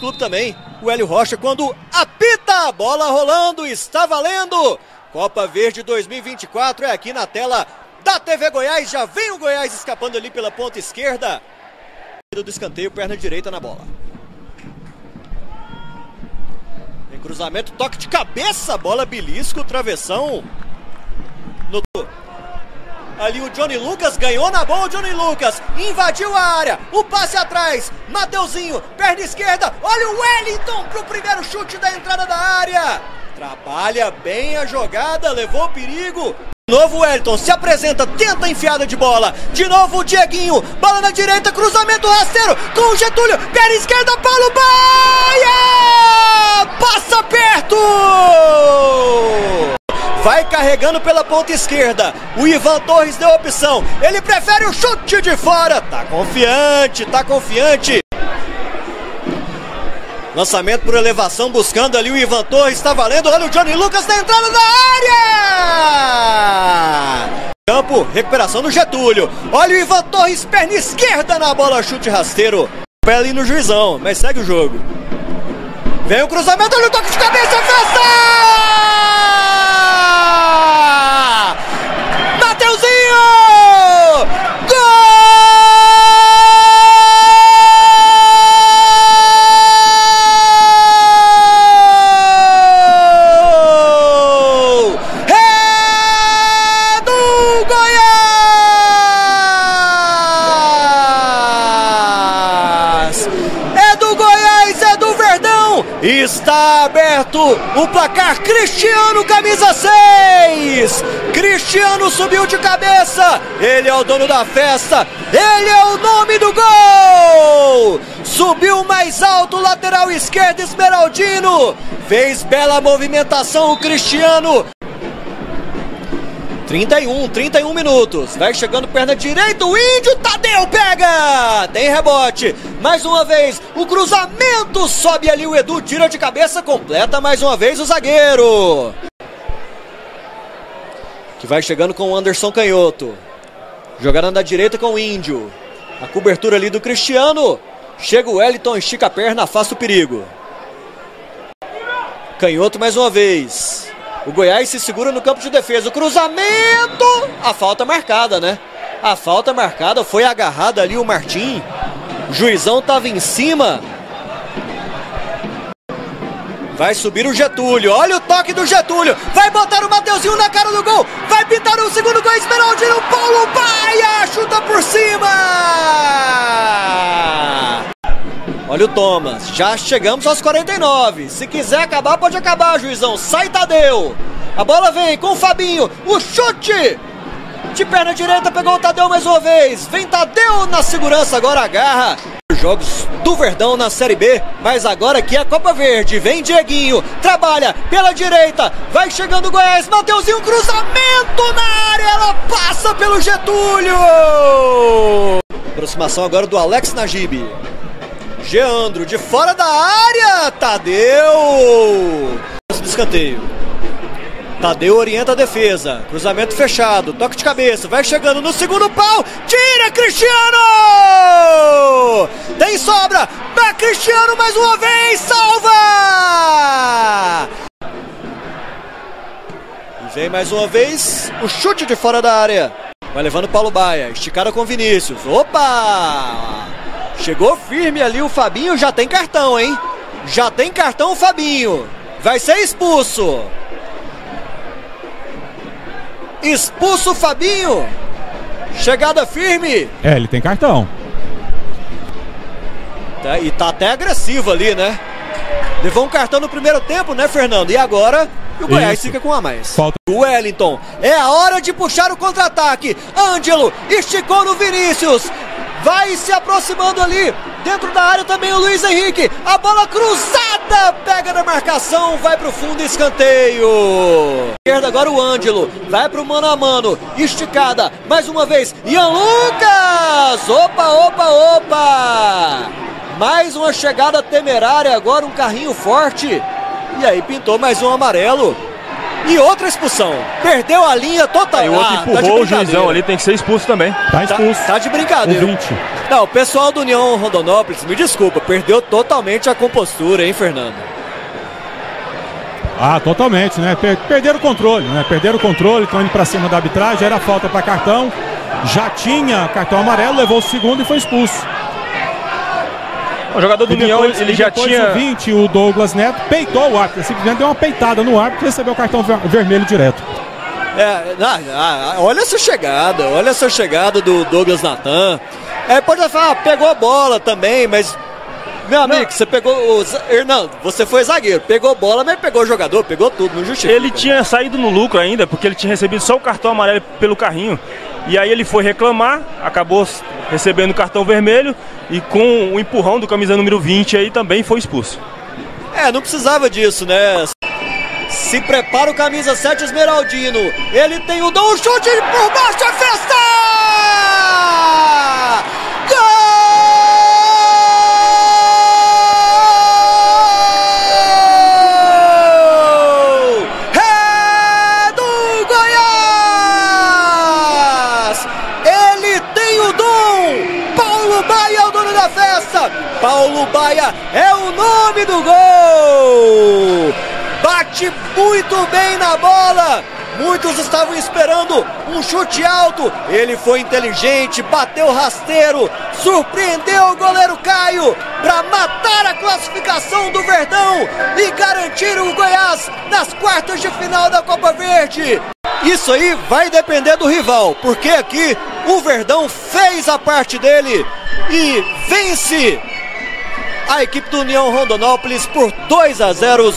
Esporte Clube também, o Hélio Rocha, quando apita a bola rolando, está valendo! Copa Verde 2024 é aqui na tela da TV Goiás, já vem o Goiás escapando ali pela ponta esquerda. Do escanteio, perna direita na bola. Tem cruzamento, toque de cabeça, bola belisco, travessão. Ali o Johnny Lucas ganhou na bola o Johnny Lucas. Invadiu a área. O passe atrás. Mateuzinho, perna esquerda. Olha o Wellington pro primeiro chute da entrada da área. Trabalha bem a jogada, levou perigo. De novo o Wellington se apresenta, tenta enfiada de bola. De novo o Dieguinho, bola na direita, cruzamento rasteiro com o Getúlio, perna esquerda, Paulo Baia! Passa perto! Vai carregando pela ponta esquerda. O Ivan Torres deu opção. Ele prefere o chute de fora. Tá confiante, tá confiante. Lançamento por elevação, buscando ali o Ivan Torres. Está valendo. Olha o Johnny Lucas na entrada da área. Campo, recuperação do Getúlio. Olha o Ivan Torres, perna esquerda na bola, chute rasteiro. Pé ali no juizão, mas segue o jogo. Vem o cruzamento, olha o toque de cabeça, festa! Está aberto o placar Cristiano, camisa 6. Cristiano subiu de cabeça. Ele é o dono da festa. Ele é o nome do gol. Subiu mais alto, lateral esquerdo, Esmeraldino. Fez bela movimentação o Cristiano. 31, 31 minutos. Vai chegando perna direita, o Índio Tadeu pega! Tem rebote. Mais uma vez, o cruzamento sobe ali o Edu, tira de cabeça, completa mais uma vez o zagueiro. Que vai chegando com o Anderson Canhoto. Jogando na direita com o Índio. A cobertura ali do Cristiano. Chega o Wellington, estica a perna, afasta o perigo. Canhoto mais uma vez. O Goiás se segura no campo de defesa. O cruzamento! A falta marcada, né? A falta marcada foi agarrada ali o Martim. O juizão estava em cima. Vai subir o Getúlio. Olha o toque do Getúlio. Vai botar o Mateuzinho na cara do gol. Vai pintar o segundo gol. Esmeraldino. Paulo Baia chuta por cima. Olha o Thomas, já chegamos aos 49. Se quiser acabar, pode acabar, juizão. Sai Tadeu. A bola vem com o Fabinho. O chute de perna direita pegou o Tadeu mais uma vez. Vem Tadeu na segurança, agora agarra. Jogos do Verdão na Série B, mas agora aqui é a Copa Verde. Vem Dieguinho, trabalha pela direita, vai chegando o Goiás, Mateuzinho, cruzamento na área, ela passa pelo Getúlio. Aproximação agora do Alex Najib. Geandro de fora da área. Tadeu. Escanteio. Tadeu orienta a defesa. Cruzamento fechado. Toque de cabeça. Vai chegando no segundo pau. Tira Cristiano! Tem sobra. Vai Cristiano mais uma vez. Salva! E vem mais uma vez o chute de fora da área. Vai levando Paulo Baia. Esticada com Vinícius. Opa! Chegou firme ali o Fabinho, já tem cartão, hein? Já tem cartão o Fabinho. Vai ser expulso. Expulso o Fabinho. Chegada firme. É, ele tem cartão. Tá, e tá até agressivo ali, né? Levou um cartão no primeiro tempo, né, Fernando? E agora o Goiás Isso. fica com a mais. Falta. O Wellington. É a hora de puxar o contra-ataque. Ângelo esticou no Vinícius. Vai se aproximando ali. Dentro da área também o Luiz Henrique. A bola cruzada. Pega na marcação. Vai pro fundo escanteio. Esquerda agora o Ângelo. Vai pro mano a mano. Esticada. Mais uma vez. Ian Lucas. Opa, opa, opa. Mais uma chegada temerária. Agora um carrinho forte. E aí pintou mais um amarelo. E outra expulsão. Perdeu a linha total. E o outro Ah, tá de empurrou o brincadeira. juizão ali, tem que ser expulso também. Tá Tá, expulso. tá de O brincadeira. 20. Não, o pessoal do União Rondonópolis, me desculpa, perdeu totalmente a compostura, hein, Fernando? Ah, totalmente, né? Per- perderam o controle, né? Perderam o controle, estão indo pra cima da arbitragem, era falta pra cartão. Já tinha cartão amarelo, levou o segundo e foi expulso. O jogador do União, ele já tinha. o 20, o Douglas Neto, peitou o árbitro. Simplesmente deu uma peitada no árbitro e recebeu o cartão ver- vermelho direto. É, ah, ah, olha essa chegada, olha essa chegada do Douglas Natan. É, pode falar, ah, pegou a bola também, mas. Meu amigo, você pegou. O, Hernando, você foi zagueiro, pegou bola, mas pegou o jogador, pegou tudo, não justifica. Ele tinha saído no lucro ainda, porque ele tinha recebido só o cartão amarelo pelo carrinho. E aí ele foi reclamar, acabou recebendo o cartão vermelho e com o empurrão do camisa número 20 aí também foi expulso. É, não precisava disso, né? Se prepara o camisa 7 Esmeraldino. Ele tem o dom, um chute por baixo, é festa! Gol! Tem o dom! Paulo Baia é o dono da festa! Paulo Baia é o nome do gol! Bate muito bem na bola! Muitos estavam esperando um chute alto. Ele foi inteligente, bateu rasteiro, surpreendeu o goleiro Caio para matar a classificação do Verdão e garantir o Goiás nas quartas de final da Copa Verde. Isso aí vai depender do rival, porque aqui o Verdão fez a parte dele e vence a equipe do União Rondonópolis por 2 a 0.